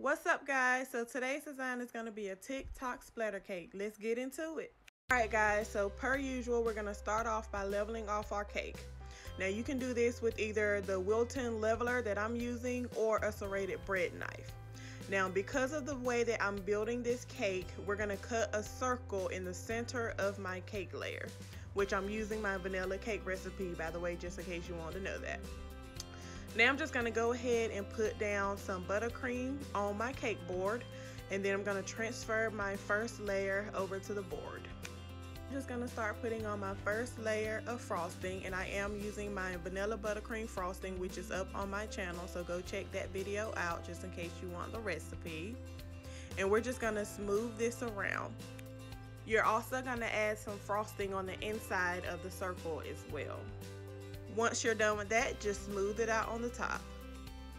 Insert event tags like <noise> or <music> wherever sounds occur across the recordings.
What's up guys? So today's design is going to be a TikTok splatter cake. Let's get into it. Alright guys, so per usual we're going to start off by leveling off our cake. Now you can do this with either the Wilton leveler that I'm using or a serrated bread knife. Now because of the way that I'm building this cake, we're going to cut a circle in the center of my cake layer, which I'm using my vanilla cake recipe by the way just in case you want to know that. Now I'm just going to go ahead and put down some buttercream on my cake board and then I'm going to transfer my first layer over to the board. I'm just going to start putting on my first layer of frosting and I am using my vanilla buttercream frosting which is up on my channel so go check that video out just in case you want the recipe. And we're just going to smooth this around. You're also going to add some frosting on the inside of the circle as well. Once you're done with that, just smooth it out on the top.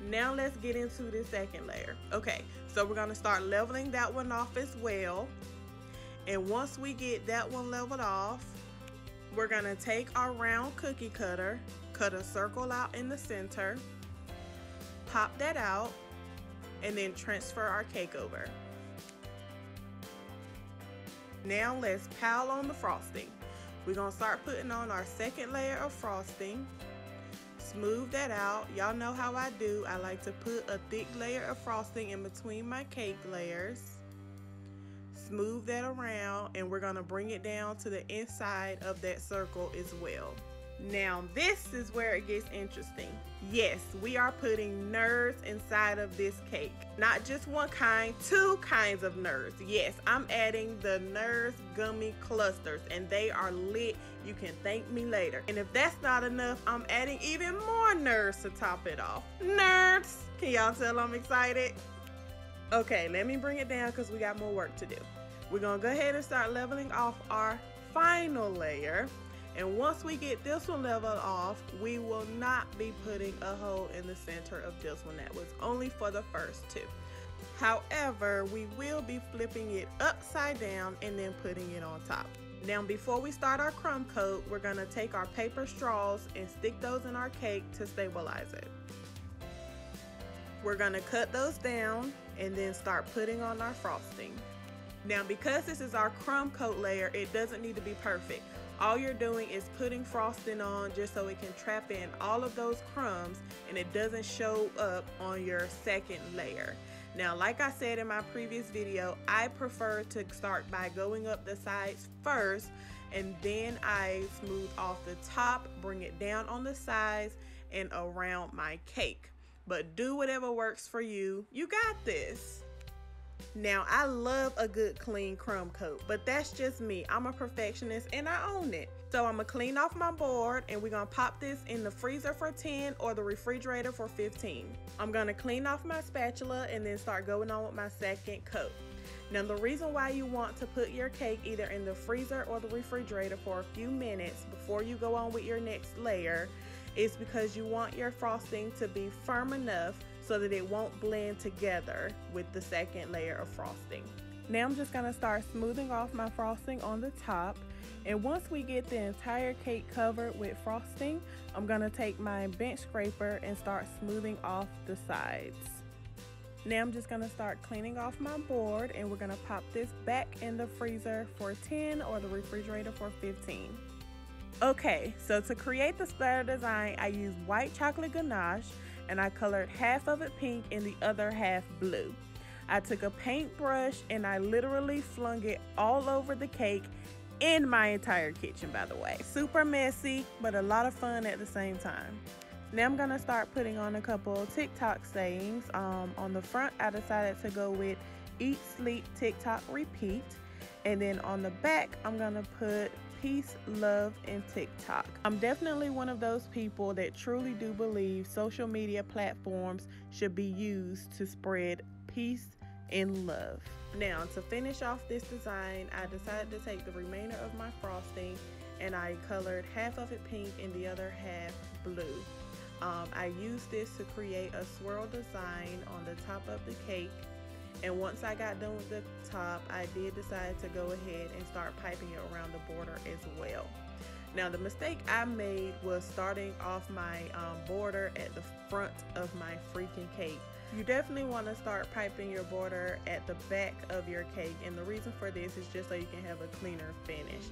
Now let's get into the second layer. Okay, so we're gonna start leveling that one off as well. And once we get that one leveled off, we're gonna take our round cookie cutter, cut a circle out in the center, pop that out, and then transfer our cake over. Now let's pile on the frosting. We're going to start putting on our second layer of frosting. Smooth that out. Y'all know how I do. I like to put a thick layer of frosting in between my cake layers. Smooth that around and we're going to bring it down to the inside of that circle as well. Now this is where it gets interesting. Yes, we are putting nerds inside of this cake. Not just one kind, two kinds of nerds. Yes, I'm adding the nerds gummy clusters and they are lit. You can thank me later. And if that's not enough, I'm adding even more nerds to top it off. Nerds! Can y'all tell I'm excited? Okay, let me bring it down because we got more work to do. We're gonna go ahead and start leveling off our final layer. And once we get this one leveled off, we will not be putting a hole in the center of this one. That was only for the first two. However, we will be flipping it upside down and then putting it on top. Now before we start our crumb coat, we're gonna take our paper straws and stick those in our cake to stabilize it. We're gonna cut those down and then start putting on our frosting. Now because this is our crumb coat layer, it doesn't need to be perfect all you're doing is putting frosting on just so it can trap in all of those crumbs and it doesn't show up on your second layer. Now, like I said in my previous video, I prefer to start by going up the sides first and then I smooth off the top, bring it down on the sides and around my cake. But do whatever works for you. You got this. Now, I love a good clean crumb coat, but that's just me. I'm a perfectionist and I own it. So I'm gonna clean off my board and we're gonna pop this in the freezer for 10 or the refrigerator for 15. I'm gonna clean off my spatula and then start going on with my second coat. Now the reason why you want to put your cake either in the freezer or the refrigerator for a few minutes before you go on with your next layer is because you want your frosting to be firm enough so that it won't blend together with the second layer of frosting. Now I'm just gonna start smoothing off my frosting on the top. And once we get the entire cake covered with frosting, I'm gonna take my bench scraper and start smoothing off the sides. Now I'm just gonna start cleaning off my board and we're gonna pop this back in the freezer for 10 or the refrigerator for 15. Okay, so to create the splatter design, I use white chocolate ganache and I colored half of it pink and the other half blue. I took a paintbrush and I literally flung it all over the cake in my entire kitchen, by the way. Super messy, but a lot of fun at the same time. Now I'm gonna start putting on a couple TikTok sayings. Um, on the front, I decided to go with eat, sleep, TikTok, repeat. And then on the back, I'm gonna put peace, love, and TikTok. I'm definitely one of those people that truly do believe social media platforms should be used to spread peace and love. Now, to finish off this design, I decided to take the remainder of my frosting and I colored half of it pink and the other half blue. Um, I used this to create a swirl design on the top of the cake and once I got done with the top, I did decide to go ahead and start piping it around the border as well. Now the mistake I made was starting off my um, border at the front of my freaking cake. You definitely want to start piping your border at the back of your cake and the reason for this is just so you can have a cleaner finish.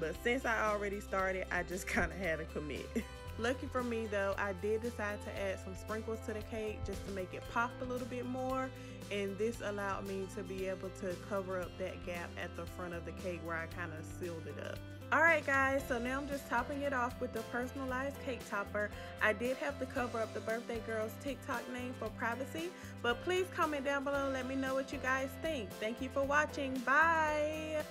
But since I already started, I just <laughs> kind of had to commit. <laughs> Lucky for me though, I did decide to add some sprinkles to the cake just to make it pop a little bit more and this allowed me to be able to cover up that gap at the front of the cake where I kind of sealed it up. Alright guys, so now I'm just topping it off with the personalized cake topper. I did have to cover up the birthday girl's TikTok name for privacy, but please comment down below let me know what you guys think. Thank you for watching. Bye!